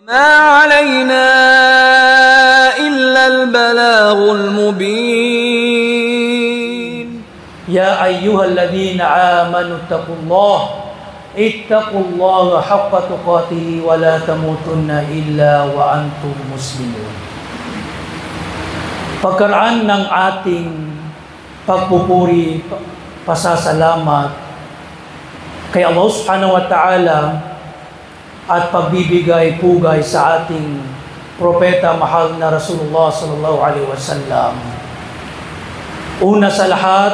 وما علينا إلا البلاغ المبين يا أيها الذين آمنوا اتقوا الله اتقوا الله حق تقاته ولا تموتن إلا وأنتم مسلمون Pagkaraan ng ating pagpupuri, pasasalamat kay Allah subhanahu wa ta'ala at pagbibigay pugay sa ating propeta mahal na Rasulullah sallallahu alaihi wasallam. Una sa lahat,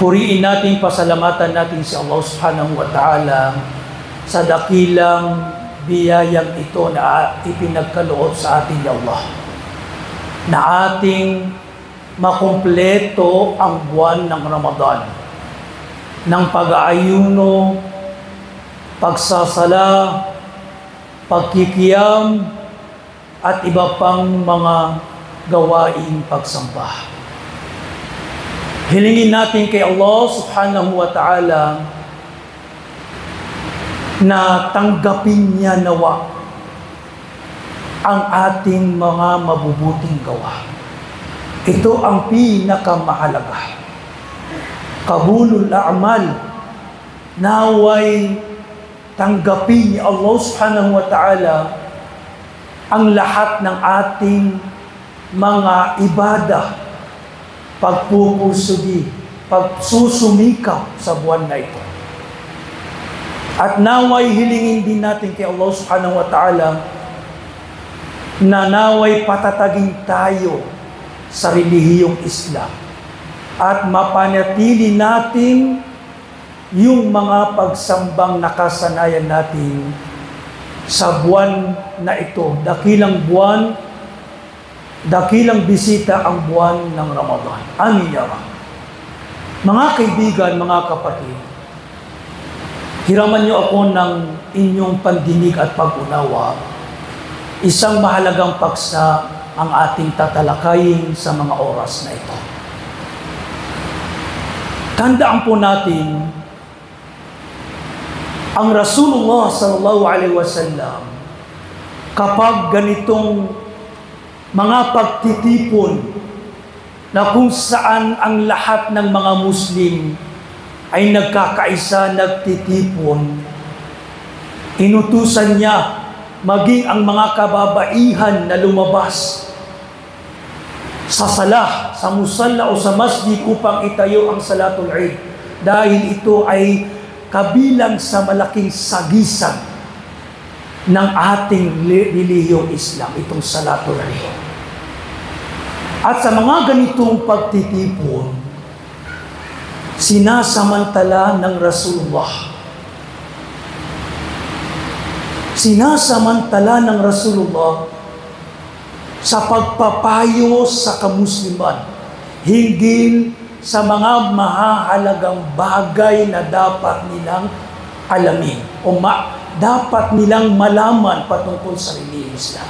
puriin natin, pasalamatan natin si Allah subhanahu wa ta'ala sa dakilang biyayang ito na ipinagkaloob sa atin ni Allah. Na ating makumpleto ang buwan ng Ramadan ng pag-aayuno, pagsasala, pagkikiyam, at iba pang mga gawaing pagsamba. Hilingin natin kay Allah subhanahu wa ta'ala na tanggapin niya nawa ang ating mga mabubuting gawa. Ito ang pinakamahalaga. Kabulul a'mal, naway tanggapin ni Allah subhanahu wa ta'ala ang lahat ng ating mga ibada, pagpupursugi, pagsusumikap sa buwan na ito. At naway hilingin din natin kay Allah subhanahu wa ta'ala na naway patatagin tayo sa relihiyong Islam at mapanatili natin yung mga pagsambang nakasanayan natin sa buwan na ito. Dakilang buwan, dakilang bisita ang buwan ng Ramadan. Amin ya. Mga kaibigan, mga kapatid, hiraman niyo ako ng inyong pandinig at pag-unawa. Isang mahalagang paksa ang ating tatalakayin sa mga oras na ito. Tandaan po natin ang Rasulullah sallallahu alaihi wasallam kapag ganitong mga pagtitipon na kung saan ang lahat ng mga Muslim ay nagkakaisa, nagtitipon, inutusan niya maging ang mga kababaihan na lumabas sa salah, sa musalla o sa masjid upang itayo ang salatul Eid. Dahil ito ay kabilang sa malaking sagisan ng ating relihiyong Islam, itong salatul Eid. At sa mga ganitong pagtitipon, sinasamantala ng Rasulullah. Sinasamantala ng Rasulullah sa pagpapayo sa kamusliman hinggil sa mga mahahalagang bagay na dapat nilang alamin o ma- dapat nilang malaman patungkol sa relihiyong Islam.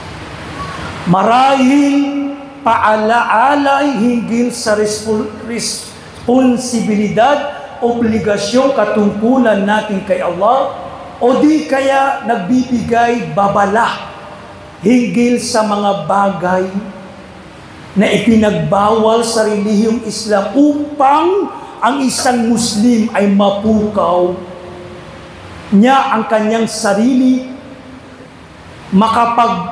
Marahil paalaalay hinggil sa responsibilidad, obligasyon, katungkulan natin kay Allah o di kaya nagbibigay babala hinggil sa mga bagay na ipinagbawal sa relihiyong Islam upang ang isang Muslim ay mapukaw niya ang kanyang sarili, makapagbago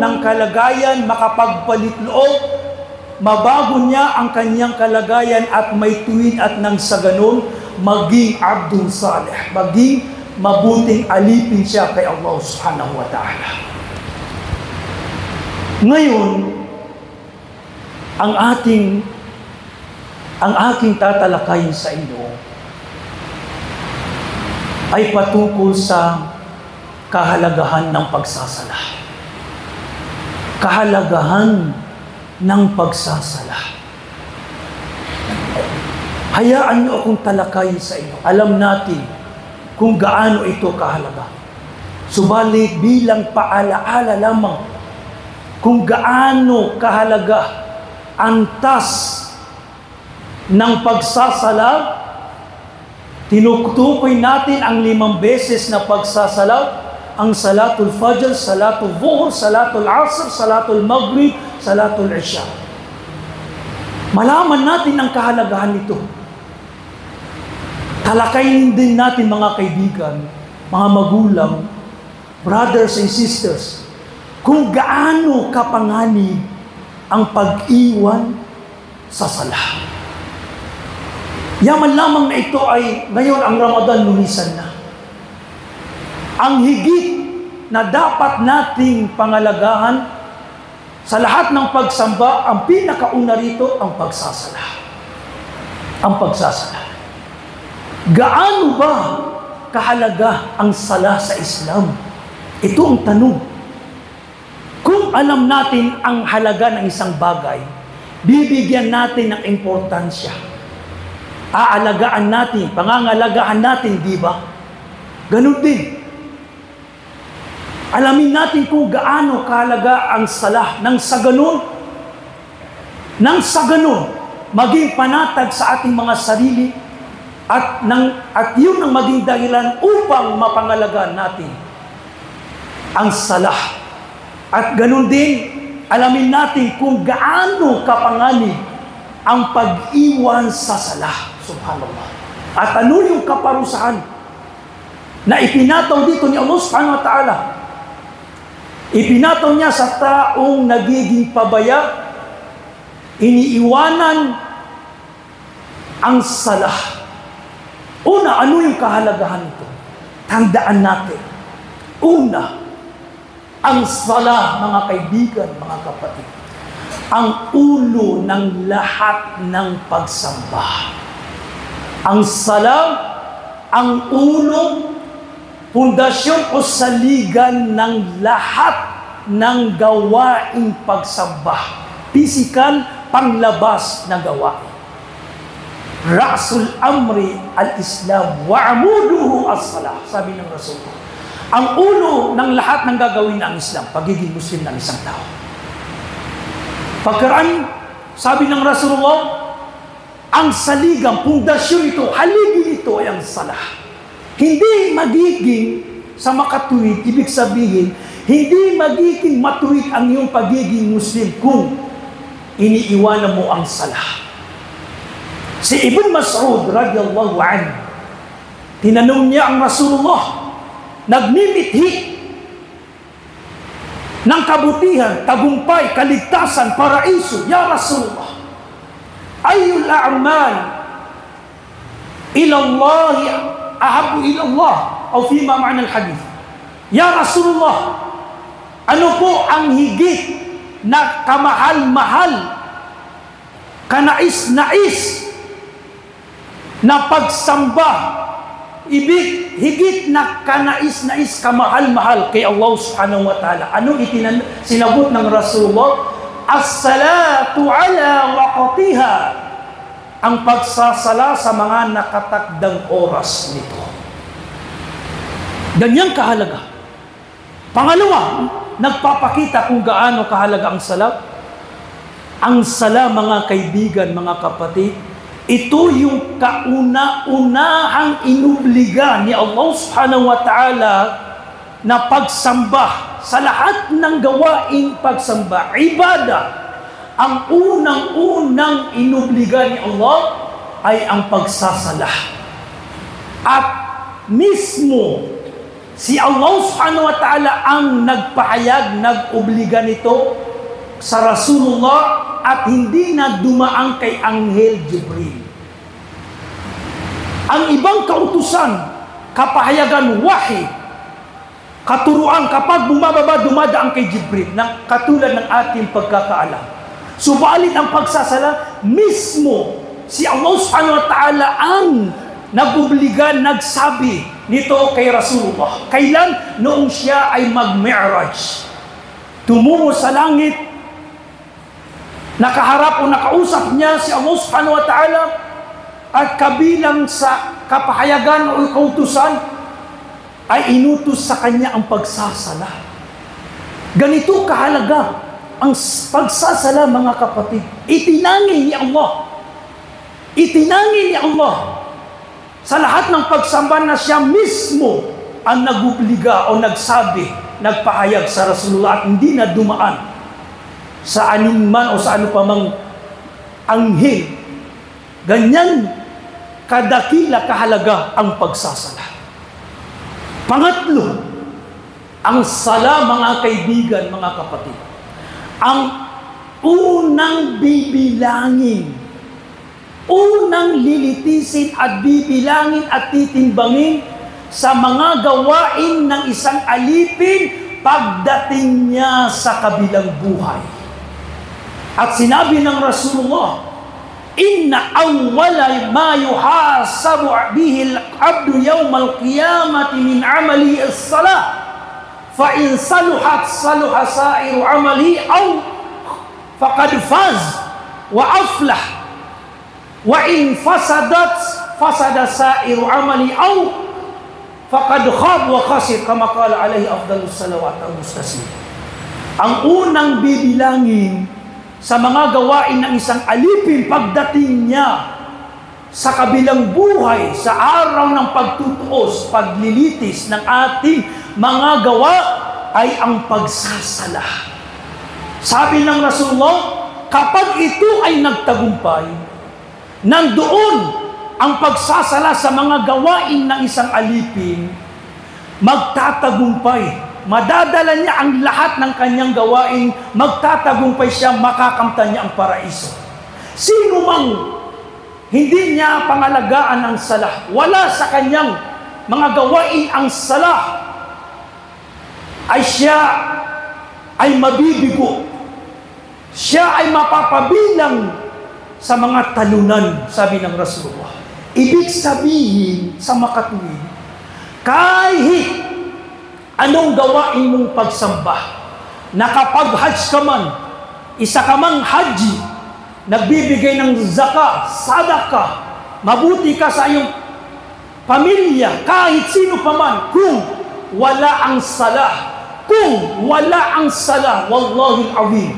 ng kalagayan, makapagpalit loob, mabago niya ang kanyang kalagayan at may tuwid at nang sa ganun, maging Abdul Saleh, maging mabuting alipin siya kay Allah subhanahu wa ta'ala. Ngayon, ang ating ang aking tatalakayin sa inyo ay patungkol sa kahalagahan ng pagsasala. Kahalagahan ng pagsasala. Hayaan niyo akong talakayin sa inyo. Alam natin kung gaano ito kahalaga. Subalit bilang paalaala lamang kung gaano kahalaga antas ng pagsasala Tinutukoy natin ang limang beses na pagsasalaw, ang Salatul Fajr, Salatul Zuhur, Salatul Asr, Salatul Maghrib, Salatul Isha. Malaman natin ang kahalagahan nito. Talakayin din natin mga kaibigan, mga magulang, brothers and sisters, kung gaano kapanganib ang pag-iwan sa sala. Yaman lamang na ito ay ngayon ang Ramadan lumisan na. Ang higit na dapat nating pangalagahan sa lahat ng pagsamba, ang pinakauna rito, ang pagsasala. Ang pagsasala. Gaano ba kahalaga ang sala sa Islam? Ito ang tanong. Kung alam natin ang halaga ng isang bagay, bibigyan natin ng importansya. Aalagaan natin, pangangalagaan natin, di ba? Ganun din. Alamin natin kung gaano kahalaga ang salah nang sa ganun, nang sa ganun, maging panatag sa ating mga sarili at, nang, at yun ang maging dahilan upang mapangalagaan natin ang salah. At ganun din, alamin natin kung gaano kapanganib ang pag-iwan sa salah. Subhanallah. At ano yung kaparusahan na ipinataw dito ni Allah subhanahu wa ta'ala Ipinataw niya sa taong nagiging pabaya, iniiwanan ang salah. Una, ano yung kahalagahan nito? Tandaan natin. Una, ang salah, mga kaibigan, mga kapatid, ang ulo ng lahat ng pagsamba. Ang salah, ang ulo pundasyon o saligan ng lahat ng gawaing pagsamba. Physical, panglabas na gawain. Rasul amri al-Islam wa amuduhu as-salah. Sabi ng Rasul. Ang ulo ng lahat ng gagawin ng Islam, pagiging Muslim ng isang tao. Pagkaraan, sabi ng Rasulullah, ang saligang, pundasyon ito, haligi ito ay ang salah. Hindi magiging sa makatuwid, ibig sabihin, hindi magiging matuwid ang iyong pagiging Muslim kung iniiwanan mo ang salah. Si Ibn Mas'ud radiyallahu anhu, tinanong niya ang Rasulullah, nagmimithi ng kabutihan, tagumpay, kaligtasan, paraiso, Ya Rasulullah, ayul a'mal ilallah ahabu ila Allah o fima ma'na al-hadith. Ya Rasulullah, ano po ang higit na kamahal-mahal, kanais-nais na pagsamba, ibig higit na kanais-nais kamahal-mahal kay Allah subhanahu wa ta'ala. Ano itinan sinagot ng Rasulullah? As-salatu ala waqtiha ang pagsasala sa mga nakatakdang oras nito. Ganyang kahalaga. Pangalawa, nagpapakita kung gaano kahalaga ang sala. Ang sala, mga kaibigan, mga kapatid, ito yung kauna-unahang inubliga ni Allah subhanahu wa ta'ala na pagsamba sa lahat ng gawain pagsamba, ibada, ang unang-unang inubliga ni Allah ay ang pagsasala. At mismo si Allah subhanahu wa ta'ala ang nagpahayag, nag-obliga nito sa Rasulullah at hindi na dumaan kay Anghel Jibril. Ang ibang kautusan, kapahayagan wahi, katuruan kapag bumababa, dumadaan kay Jibril, na katulad ng ating pagkakaalam. Subalit ang pagsasala, mismo si Allah subhanahu wa ta'ala ang nagubligan, nagsabi nito kay Rasulullah. Kailan? Noong siya ay mag-mi'raj. Tumungo sa langit, nakaharap o nakausap niya si Allah subhanahu wa ta'ala at kabilang sa kapahayagan o kautusan ay inutos sa kanya ang pagsasala. Ganito kahalaga ang pagsasala mga kapatid, itinangin ni Allah. Itinangin ni Allah sa lahat ng pagsamba na siya mismo ang nagubliga o nagsabi, nagpahayag sa Rasulullah at hindi na dumaan sa aninman o sa ano pa mang anghel. Ganyan kadakila kahalaga ang pagsasala. Pangatlo, ang sala mga kaibigan, mga kapatid. Ang unang bibilangin unang lilitisin at bibilangin at titimbangin sa mga gawain ng isang alipin pagdating niya sa kabilang buhay. At sinabi ng Rasulullah, Inna awwala ma yuhasabu bihi al-abdu yawm al-qiyamati min amali as-salah. Fa in saluhat saluha sa'iru amali aw faqad faz wa aflah Wa in fasadat fasada sa'iru amali aw faqad khab wa khasir kama qala alaihi afdalus salawat al mustaslim. Ang unang bibilangin sa mga gawain ng isang alipin pagdating niya sa kabilang buhay, sa araw ng pagtutuos, paglilitis ng ating mga gawa ay ang pagsasala. Sabi ng Rasulullah, kapag ito ay nagtagumpay, nandoon ang pagsasala sa mga gawain ng isang alipin, magtatagumpay. Madadala niya ang lahat ng kanyang gawain, magtatagumpay siya, makakamtan niya ang paraiso. Sino mang hindi niya pangalagaan ang sala, wala sa kanyang mga gawain ang sala, ay siya ay mabibigo. Siya ay mapapabilang sa mga talunan, sabi ng Rasulullah. Ibig sabihin sa makatuwid, kahit anong gawain mong pagsamba, nakapag-hajj ka man, isa ka mang haji, nagbibigay ng zaka, sadaka, mabuti ka sa iyong pamilya, kahit sino pa man, kung wala ang salah, kung wala ang salah, wallahi awim,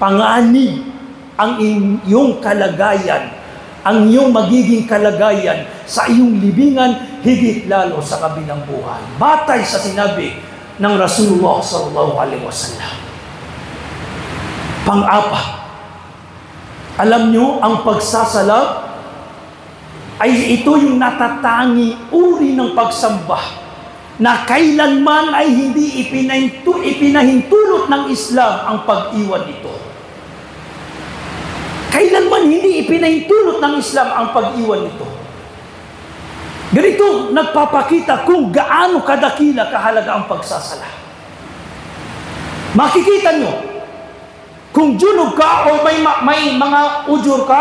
panganib ang iyong kalagayan, ang iyong magiging kalagayan sa iyong libingan, higit lalo sa kabilang buhay. Batay sa sinabi ng Rasulullah sallallahu alaihi wasallam. Pang-apa, alam nyo, ang pagsasala ay ito yung natatangi uri ng pagsamba na kailanman ay hindi ipinahintulot ng Islam ang pag-iwan nito. Kailanman hindi ipinahintulot ng Islam ang pag-iwan nito. Ganito, nagpapakita kung gaano kadakila kahalaga ang pagsasala. Makikita nyo, kung junog ka o may, may mga ujur ka,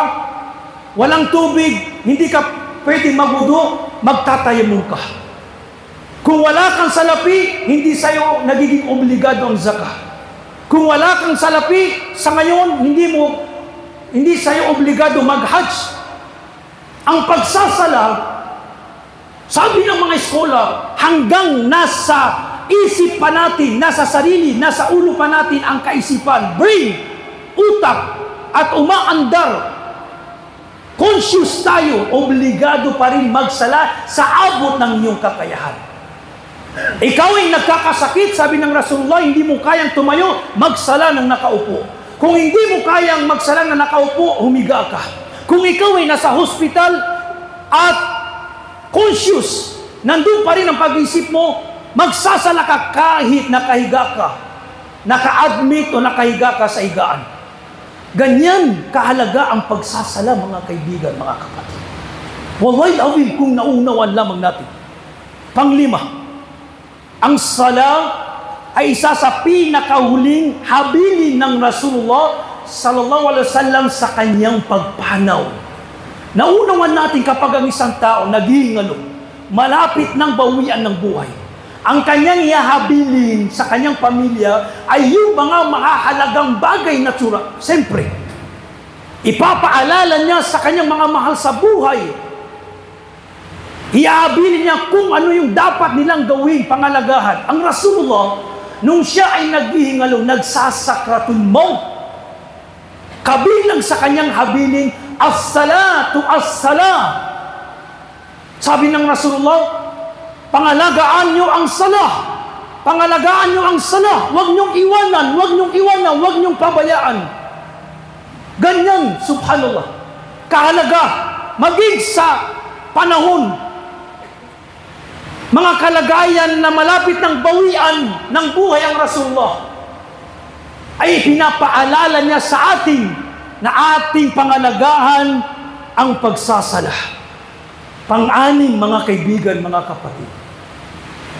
walang tubig, hindi ka pwede magudo, magtatayamong ka. Kung wala kang salapi, hindi sa'yo nagiging obligado ang zakah. Kung wala kang salapi, sa ngayon, hindi mo hindi sa'yo obligado mag-hajj. Ang pagsasala, sabi ng mga scholar, hanggang nasa isip pa natin, nasa sarili, nasa ulo pa natin ang kaisipan, brain, utak, at umaandar. Conscious tayo, obligado pa rin magsala sa abot ng iyong kakayahan. Ikaw ay nagkakasakit, sabi ng Rasulullah, hindi mo kayang tumayo, magsala ng nakaupo. Kung hindi mo kayang magsala na nakaupo, humiga ka. Kung ikaw ay nasa hospital at conscious, nandun pa rin ang pag-isip mo, magsasala ka kahit nakahiga ka. Naka-admit o nakahiga ka sa higaan. Ganyan kahalaga ang pagsasala, mga kaibigan, mga kapatid. Wallahi awil kung naunawan lamang natin. Panglima, ang sala ay isa sa pinakahuling habilin ng Rasulullah sallallahu alaihi wasallam sa kanyang pagpanaw. Naunawan natin kapag ang isang tao naghihingalo, malapit ng bawian ng buhay. Ang kanyang ihahabilin sa kanyang pamilya ay yung mga mahahalagang bagay na tsura. Siyempre, ipapaalala niya sa kanyang mga mahal sa buhay. Iahabilin niya kung ano yung dapat nilang gawin, pangalagahan. Ang Rasulullah, nung siya ay naghihingalo, nagsasakratun maut. Kabilang sa kanyang habilin, as-salatu as-salam. Sabi ng Rasulullah, pangalagaan nyo ang salah. Pangalagaan nyo ang salah. Huwag nyong iwanan, huwag nyong iwanan, huwag nyong pabayaan. Ganyan, subhanallah. Kahalaga, maging sa panahon, mga kalagayan na malapit ng bawian ng buhay ang Rasulullah, ay pinapaalala niya sa atin na ating pangalagahan ang pagsasala. Pang-anim, mga kaibigan, mga kapatid.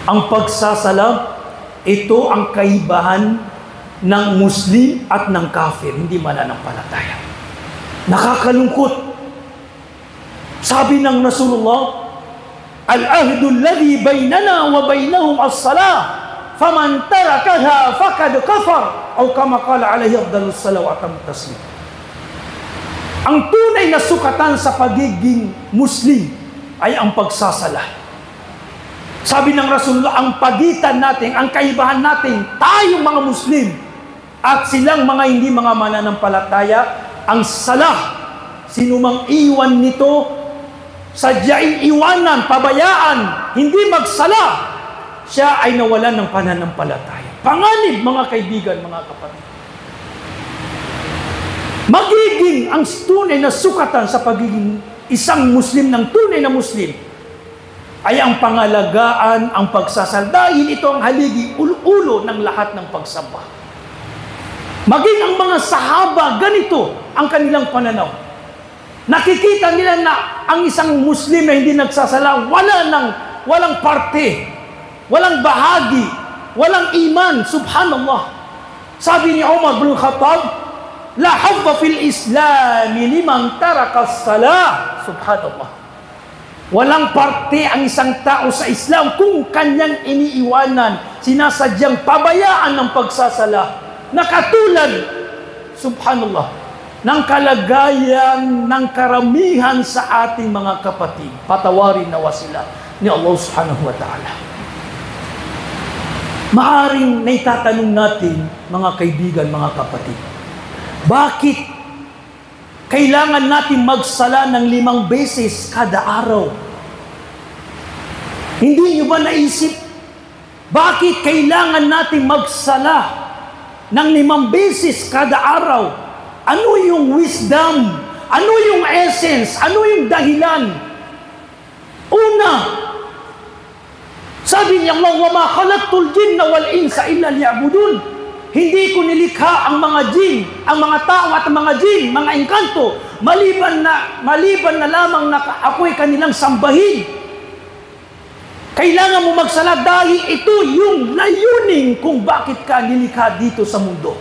Ang pagsasala, ito ang kaibahan ng Muslim at ng kafir, hindi mananampalataya. Nakakalungkot. Sabi ng Rasulullah, Alladhi baynana wa baynahum as-salah faman tarakaha faqad kafar o kama qala alayhi afdalus salawat wa taslim ang tunay na sukatan sa pagiging Muslim ay ang pagsasala. Sabi ng Rasulullah, ang pagitan natin, ang kaibahan natin, tayong mga Muslim at silang mga hindi mga mananampalataya, ang salah. Sino mang iwan nito, sadyain iwanan, pabayaan, hindi magsala, siya ay nawalan ng pananampalataya. Panganib, mga kaibigan, mga kapatid. Magiging ang tunay na sukatan sa pagiging isang Muslim ng tunay na Muslim ay ang pangalagaan, ang pagsasal. Dahil ito ang haligi, ulo ng lahat ng pagsamba. Maging ang mga sahaba, ganito ang kanilang pananaw. Nakikita nila na ang isang Muslim na hindi nagsasala, wala nang, walang parte, walang bahagi, walang iman, subhanallah. Sabi ni Umar bin Khattab, La habba fil Islam liman taraka salah. Subhanallah. Walang parte ang isang tao sa Islam kung kanyang iniiwanan, sinasadyang pabayaan ng pagsasala. Nakatulad, subhanallah, ng kalagayan ng karamihan sa ating mga kapatid. Patawarin nawa sila ni Allah subhanahu wa ta'ala. Maaring naitatanong natin, mga kaibigan, mga kapatid, bakit kailangan natin magsala ng limang beses kada araw? Hindi nyo ba naisip? Bakit kailangan natin magsala ng limang beses kada araw? Ano yung wisdom? Ano yung essence? Ano yung dahilan? Una, sabi niya Allah, وَمَا خَلَقْتُ الْجِنَّ وَالْإِنسَ إِلَّا لِيَعْبُدُونَ hindi ko nilikha ang mga jin, ang mga tao at ang mga jin, mga engkanto, maliban na, maliban na lamang na ako'y kanilang sambahin. Kailangan mo magsala dahil ito yung layunin kung bakit ka nilikha dito sa mundo.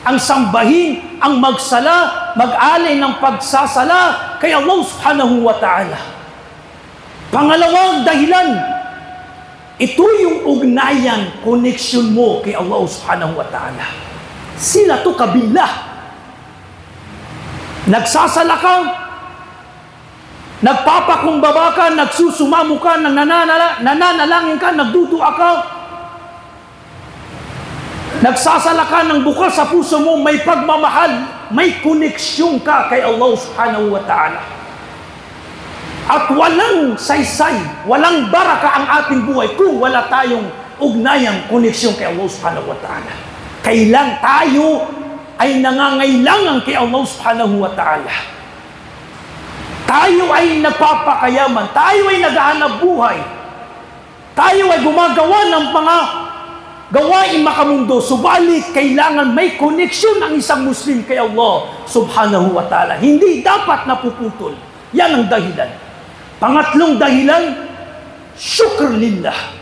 Ang sambahin, ang magsala, mag-alay ng pagsasala kay Allah subhanahu wa ta'ala. Pangalawang dahilan, ito yung ugnayan, connection mo kay Allah subhanahu wa ta'ala. Sila to kabila. Nagsasala ka, nagpapakumbaba ka, nagsusumamo ka, nananala, nananalangin ka, nagdudua ka, nagsasala ka ng bukas sa puso mo, may pagmamahal, may koneksyon ka kay Allah subhanahu wa ta'ala. At walang saysay, walang baraka ang ating buhay kung wala tayong ugnayang koneksyon kay Allah subhanahu wa ta'ala. Kailang tayo ay nangangailangan kay Allah subhanahu wa ta'ala. Tayo ay nagpapakayaman, tayo ay naghahanap buhay, tayo ay gumagawa ng mga gawain makamundo, subalit kailangan may koneksyon ang isang Muslim kay Allah subhanahu wa ta'ala. Hindi dapat napuputol. Yan ang dahilan. Pangatlong dahilan, syukr lillah.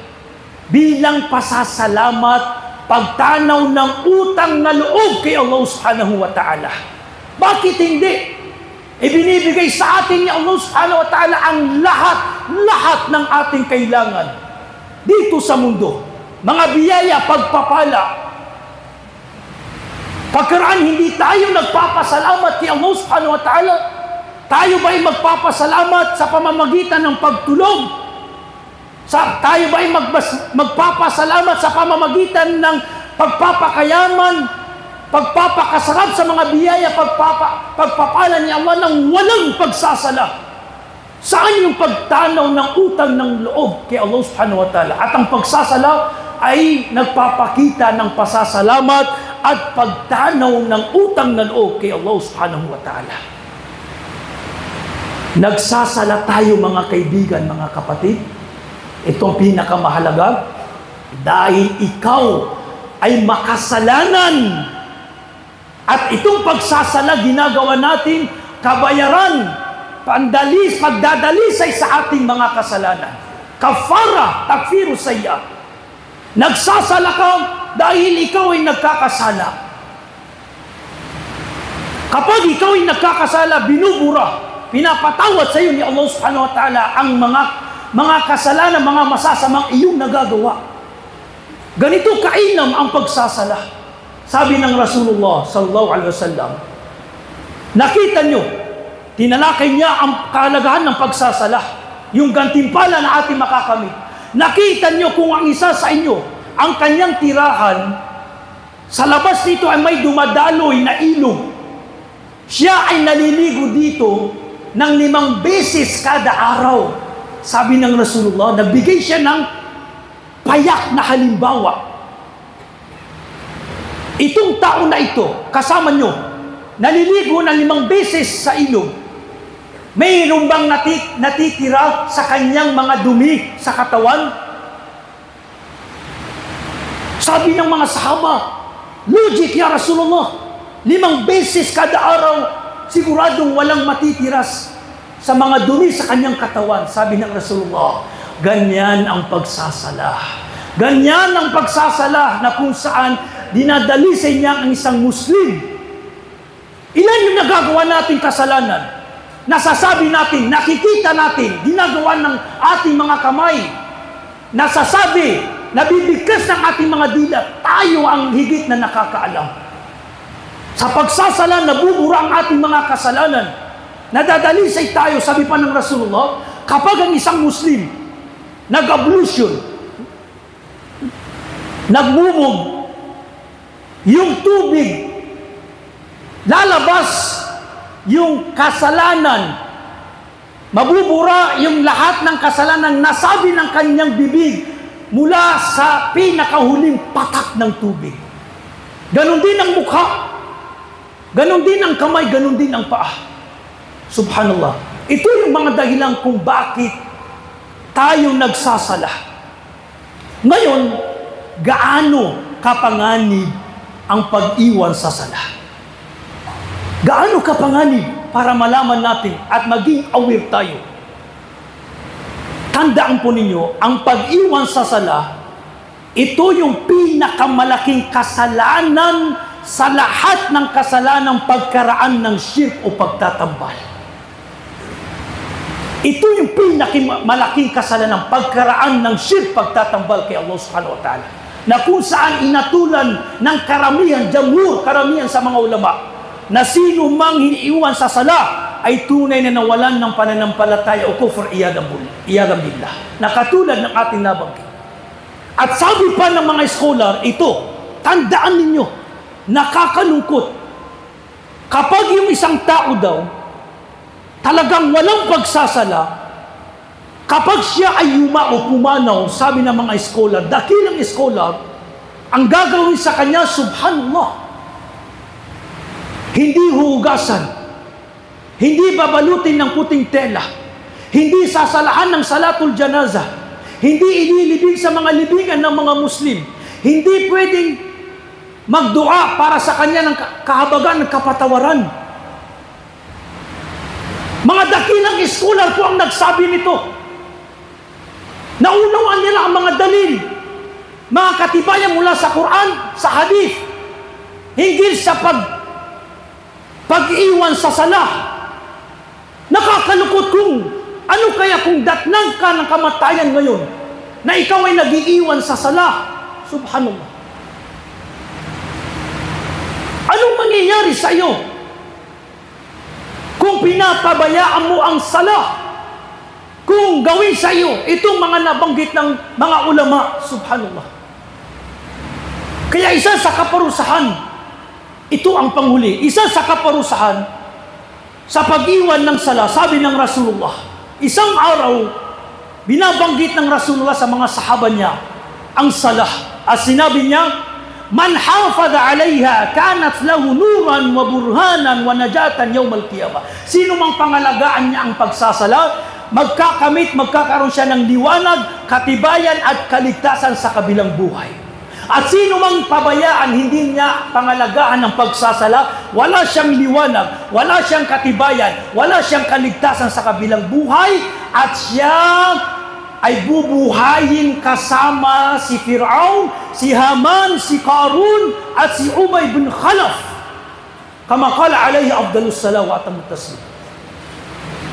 Bilang pasasalamat, pagtanaw ng utang na loob kay Allah subhanahu wa ta'ala. Bakit hindi? Ibinibigay sa atin ni Allah subhanahu wa ta'ala ang lahat, lahat ng ating kailangan dito sa mundo. Mga biyaya, pagpapala. Pagkaraan hindi tayo nagpapasalamat kay Allah subhanahu wa ta'ala, tayo ba ay magpapasalamat sa pamamagitan ng pagtulog? Sa, tayo ba ay magbas, magpapasalamat sa pamamagitan ng pagpapakayaman, pagpapakasarap sa mga biyaya, pagpapa, pagpapala ni Allah ng walang pagsasala? Saan yung pagtanaw ng utang ng loob kay Allah subhanahu wa ta'ala? At ang pagsasala ay nagpapakita ng pasasalamat at pagtanaw ng utang ng loob kay Allah subhanahu wa ta'ala. Nagsasala tayo mga kaibigan, mga kapatid. Ito pinakamahalaga. Dahil ikaw ay makasalanan. At itong pagsasala ginagawa natin kabayaran pandalis, pagdadalisay sa ating mga kasalanan. Kafara, takfiru saya. Nagsasala ka dahil ikaw ay nagkakasala. Kapag ikaw ay nagkakasala, binubura, pinapatawad sa iyo ni Allah subhanahu wa ta'ala ang mga mga kasalanan, mga masasamang iyong nagagawa. Ganito kainam ang pagsasala. Sabi ng Rasulullah sallallahu alaihi wasallam, nakita nyo, Tinalakay niya ang kahalagahan ng pagsasala, yung gantimpala na ating makakamit. Nakita niyo kung ang isa sa inyo, ang kanyang tirahan, sa labas nito ay may dumadaloy na ilog. Siya ay naliligo dito ng limang beses kada araw. Sabi ng Rasulullah, nagbigay siya ng payak na halimbawa. Itong tao na ito, kasama nyo, naliligo ng limang beses sa ilog, Mayroon bang natit natitira sa kanyang mga dumi sa katawan? Sabi ng mga sahaba, logic ya Rasulullah, limang beses kada araw, siguradong walang matitiras sa mga dumi sa kanyang katawan. Sabi ng Rasulullah, ganyan ang pagsasala. Ganyan ang pagsasala na kung saan dinadalisay niya ang isang Muslim. Ilan yung nagagawa nating kasalanan? Nasasabi natin, nakikita natin, ginagawa ng ating mga kamay, nasasabi, nabibigkas ng ating mga dila, tayo ang higit na nakakaalam. Sa pagsasala, nabubura ang ating mga kasalanan. Nadadalisay tayo, sabi pa ng Rasulullah, kapag ang isang Muslim nag-ablution, nagbubog, yung tubig lalabas yung kasalanan. Mabubura yung lahat ng kasalanan nasabi ng kanyang bibig mula sa pinakahuling patak ng tubig. Ganon din ang mukha. Ganon din ang kamay, ganon din ang paa. Subhanallah. Ito yung mga dahilan kung bakit tayo nagsasala. Ngayon, gaano kapanganib ang pag-iwan sa sala? Gaano kapanganib para malaman natin at maging aware tayo. Tandaan po ninyo, ang pag-iwan sa sala, ito yung pinakamalaking kasalanan sa lahat ng kasalanang pagkaraan ng shirk o pagtatambal. Ito yung pinakamalaking kasalanan pagkaraan ng shirk pagtatambal kay Allah subhanahu wa ta'ala. Na kung saan inatulan ng karamihan, jamur, karamihan sa mga ulama, na sino mang hiniiwan sa sala ay tunay na nawalan ng pananampalataya o kufr iyadam billah. Na katulad ng ating nabanggit. At sabi pa ng mga scholar, ito, tandaan ninyo, nakakalungkot. Kapag yung isang tao daw, talagang walang pagsasala, kapag siya ay yuma o pumanaw, sabi ng mga scholar, dakilang scholar, ang gagawin sa kanya, subhanallah, hindi huhugasan. Hindi babalutin ng puting tela. Hindi sasalahan ng salatul janaza. Hindi inilibing sa mga libingan ng mga Muslim. Hindi pwedeng magdua para sa kanya ng kahabagan ng kapatawaran. Mga dakilang scholar po ang nagsabi nito. Naunawaan nila ang mga dalil, mga katibayan mula sa Quran, sa hadith, hinggil sa pag pag-iwan sa sala. Nakakalukot kung ano kaya kung datnang ka ng kamatayan ngayon na ikaw ay nag-iiwan sa sala. Subhanallah. Anong mangyayari sa iyo kung pinapabayaan mo ang sala? Kung gawin sa iyo itong mga nabanggit ng mga ulama, subhanallah. Kaya isa sa kaparusahan ito ang panghuli. Isa sa kaparusahan sa pag-iwan ng sala, sabi ng Rasulullah, Isang araw, binabanggit ng Rasulullah sa mga sahaba niya ang salah. At sinabi niya, Man hafadha alaiha kanat lahu nuran wa burhanan wa najatan yawmal qiyamah. Sino mang pangalagaan niya ang pagsasala, magkakamit, magkakaroon siya ng liwanag, katibayan at kaligtasan sa kabilang buhay. At sino mang pabayaan, hindi niya pangalagaan ng pagsasala, wala siyang liwanag, wala siyang katibayan, wala siyang kaligtasan sa kabilang buhay, at siya ay bubuhayin kasama si Fir'aun, si Haman, si Karun, at si Ubay bin Khalaf. Kama alayhi afdalus salam wa atamut taslim.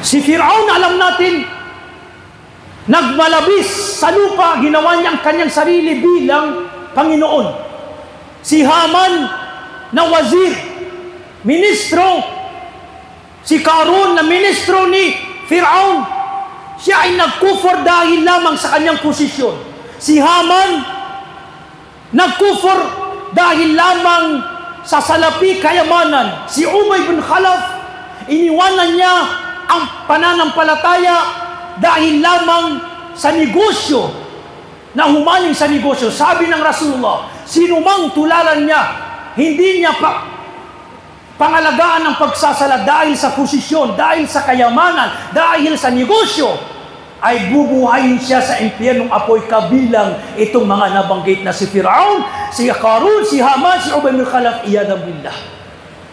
Si Fir'aun, alam natin, nagmalabis sa lupa, ginawa niya ang kanyang sarili bilang Panginoon. Si Haman na wazir, ministro, si Karun na ministro ni Fir'aun, siya ay nagkufur dahil lamang sa kanyang posisyon. Si Haman, nagkufur dahil lamang sa salapi kayamanan. Si Umay bin Khalaf, iniwanan niya ang pananampalataya dahil lamang sa negosyo na humaling sa negosyo. Sabi ng Rasulullah, sino mang tularan niya, hindi niya pa pangalagaan ng pagsasala dahil sa posisyon, dahil sa kayamanan, dahil sa negosyo, ay bubuhayin siya sa impyernong apoy kabilang itong mga nabanggit na si Firaun, si Karun, si Haman, si Ubay bin Khalaf, iyadam billah.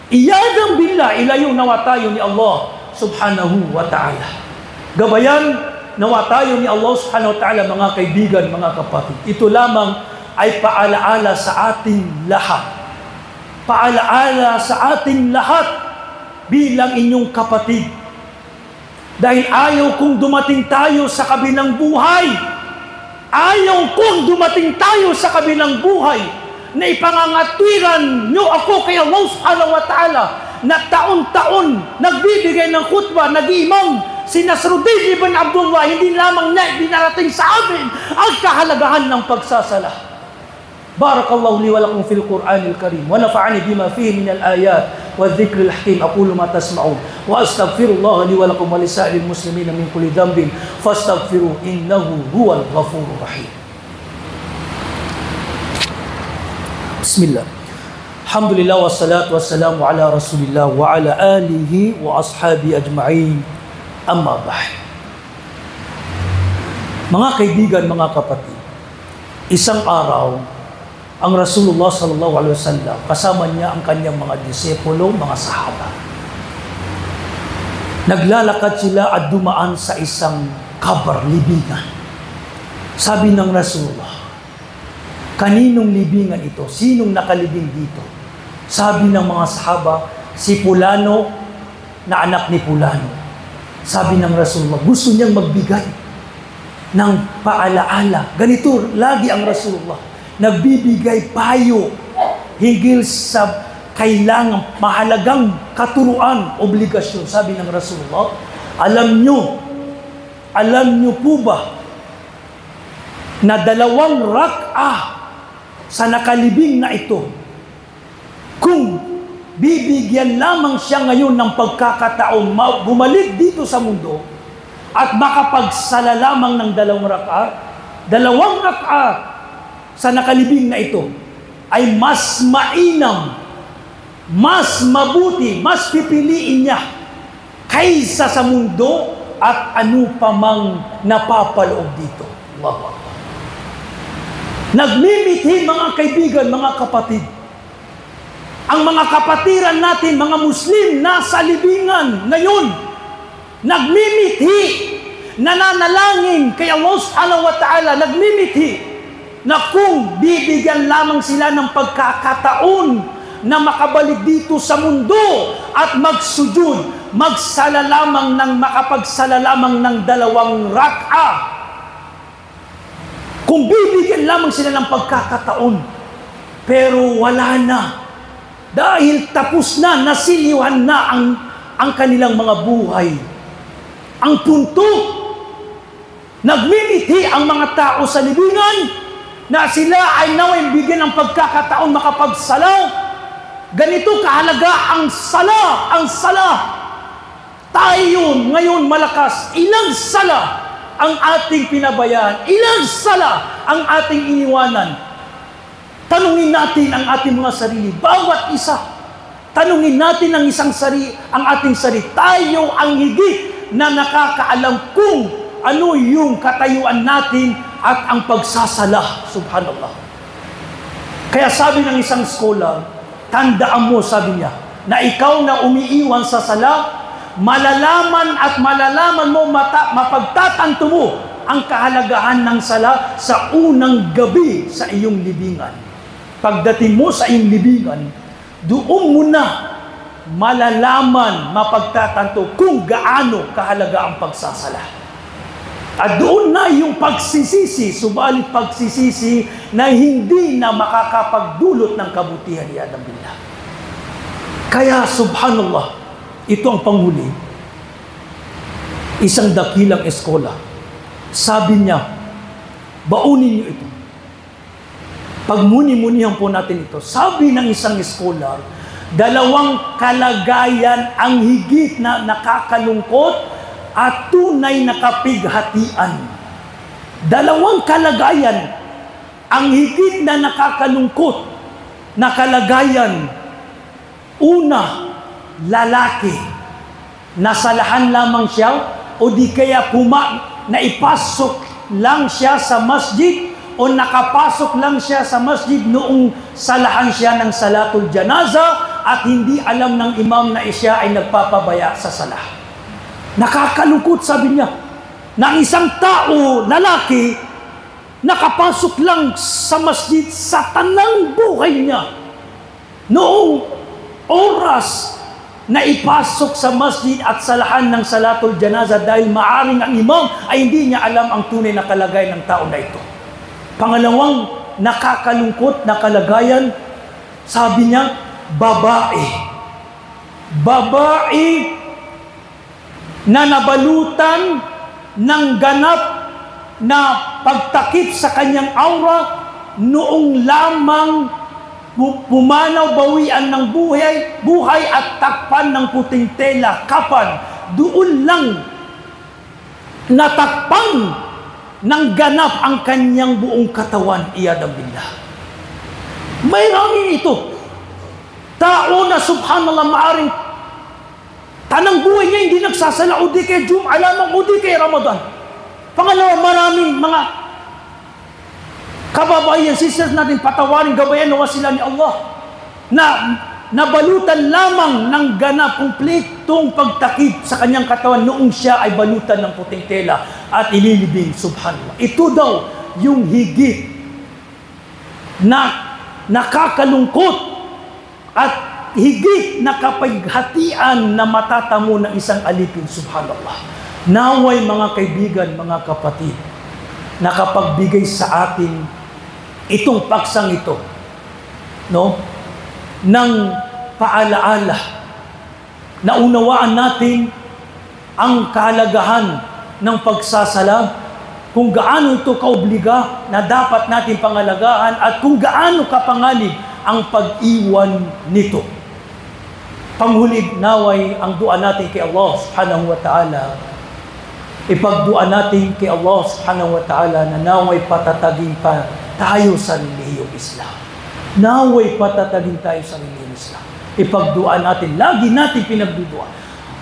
Iyadam billah, ilayo nawa tayo ni Allah subhanahu wa ta'ala. Gabayan, nawa tayo ni Allah subhanahu wa ta'ala, mga kaibigan, mga kapatid. Ito lamang ay paalaala sa ating lahat paalaala sa ating lahat bilang inyong kapatid. Dahil ayaw kong dumating tayo sa kabilang buhay. Ayaw kong dumating tayo sa kabilang buhay na ipangangatwiran nyo ako kay Allah subhanahu wa ta'ala na taon-taon nagbibigay ng khutbah, nag-imam, si Nasruddin ibn Abdullah, hindi lamang niya ibinarating sa amin ang kahalagahan ng pagsasala. بارك الله لي ولكم في القرآن الكريم ونفعني بما فيه من الآيات والذكر الحكيم أقول ما تسمعون وأستغفر الله لي ولكم ولسائر المسلمين من كل ذنب فاستغفروا إنه هو الغفور الرحيم بسم الله الحمد لله والصلاة والسلام على رسول الله وعلى آله وأصحابه أجمعين ang mabahay. Mga kaibigan, mga kapatid, isang araw, ang Rasulullah sallallahu alaihi wasallam kasama niya ang kanyang mga disipulo, mga sahaba. Naglalakad sila at dumaan sa isang kabar libingan. Sabi ng Rasulullah, kaninong libingan ito? Sinong nakalibing dito? Sabi ng mga sahaba, si Pulano na anak ni Pulano. Sabi ng Rasulullah, gusto niyang magbigay ng paalaala. Ganito, lagi ang Rasulullah nagbibigay payo hinggil sa kailangan, mahalagang katuruan, obligasyon. Sabi ng Rasulullah, alam nyo, alam nyo po ba na dalawang rak'ah sa nakalibing na ito, kung bibigyan lamang siya ngayon ng pagkakataon bumalik dito sa mundo at makapagsala lamang ng dalawang rak'ah, dalawang rak'ah sa nakalibing na ito ay mas mainam, mas mabuti, mas pipiliin niya kaysa sa mundo at ano pa mang napapaloob dito. Akbar. Nagmimithi mga kaibigan, mga kapatid. Ang mga kapatiran natin, mga Muslim, nasa libingan ngayon. Nagmimithi, nananalangin kay Allah subhanahu wa ta'ala, nagmimithi na kung bibigyan lamang sila ng pagkakataon na makabalik dito sa mundo at magsujud, magsala lamang ng makapagsala lamang ng dalawang rak'a. Kung bibigyan lamang sila ng pagkakataon, pero wala na. Dahil tapos na, nasiliwan na ang, ang kanilang mga buhay. Ang punto, nagmimiti ang mga tao sa libingan, na sila ay naway bigyan ng pagkakataon makapagsalaw. Ganito kahalaga ang sala, ang sala. tayo ngayon malakas, ilang sala ang ating pinabayaan, ilang sala ang ating iniwanan. Tanungin natin ang ating mga sarili, bawat isa. Tanungin natin ang isang sari, ang ating sarili. Tayo ang higit na nakakaalam kung ano yung katayuan natin at ang pagsasala. Subhanallah. Kaya sabi ng isang scholar, tandaan mo, sabi niya, na ikaw na umiiwan sa sala, malalaman at malalaman mo, mata, mapagtatanto mo ang kahalagahan ng sala sa unang gabi sa iyong libingan. Pagdating mo sa iyong libingan, doon mo na malalaman, mapagtatanto kung gaano kahalaga ang pagsasala. At doon na yung pagsisisi, subalit pagsisisi na hindi na makakapagdulot ng kabutihan ni Adam Billah. Kaya subhanallah, ito ang panghuli. Isang dakilang eskola. Sabi niya, baunin niyo ito. Pagmuni-munihan po natin ito. Sabi ng isang eskola, dalawang kalagayan ang higit na nakakalungkot at tunay na kapighatian. Dalawang kalagayan ang higit na nakakalungkot na kalagayan. Una, lalaki. Nasalahan lamang siya o di kaya puma na ipasok lang siya sa masjid o nakapasok lang siya sa masjid noong salahan siya ng salatul janaza at hindi alam ng imam na siya ay nagpapabaya sa salah. Nakakalungkot sabi niya na isang tao, lalaki, nakapasok lang sa masjid sa tanang buhay niya noong oras na ipasok sa masjid at salahan ng salatul janaza dahil maaring ang imam ay hindi niya alam ang tunay na kalagayan ng tao na ito. Pangalawang nakakalungkot na kalagayan, sabi niya, babae. Babae na nabalutan ng ganap na pagtakip sa kanyang aura noong lamang pumanaw bawian ng buhay, buhay at takpan ng puting tela. Kapan? Doon lang natakpan ng ganap ang kanyang buong katawan, iyadang billah. Mayroon ito. Tao na subhanallah maaring tanang buhay niya hindi nagsasala o di kay Jum, alamang o di kay Ramadan. Pangalawa, maraming mga kababayan, sisters natin, patawarin, gabayan, nawa sila ni Allah na nabalutan lamang ng ganap, kumpletong pagtakip sa kanyang katawan noong siya ay balutan ng puting tela at ililibing, subhanallah. Ito daw yung higit na nakakalungkot at higit na kapaghatian na matatamo ng isang alipin, subhanallah. Naway mga kaibigan, mga kapatid, nakapagbigay sa atin itong paksang ito, no? Ng paalaala na unawaan natin ang kahalagahan ng pagsasala kung gaano ito kaobliga na dapat natin pangalagaan at kung gaano kapanganib ang pag-iwan nito. Panghuli naway ang dua natin kay Allah subhanahu wa ta'ala. Ipagdua natin kay Allah subhanahu wa ta'ala na naway patatagin pa tayo sa relihiyong Islam. Naway patatagin tayo sa relihiyong Islam. Ipagdua natin, lagi natin pinagdudua.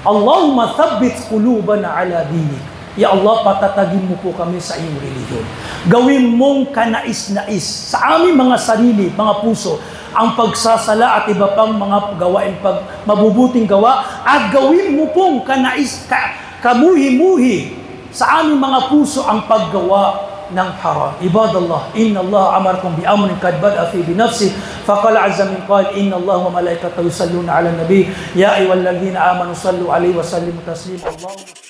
Allahumma thabbit qulubana ala dinik. Ya Allah, patatagin mo po kami sa iyong relihiyon. Gawin mong kanais-nais sa aming mga sarili, mga puso, ang pagsasala at iba pang mga gawain pag mabubuting gawa at gawin mo pong kanais ka, kamuhi-muhi sa aming mga puso ang paggawa نعم حرام عباد الله إن الله أمركم بأمر قد بدأ فيه بنفسه. فقال عز من قال إن الله وملائكته يصلون على النبي. يا أيها الذين آمنوا صلوا عليه وسلموا تسليما. اللهم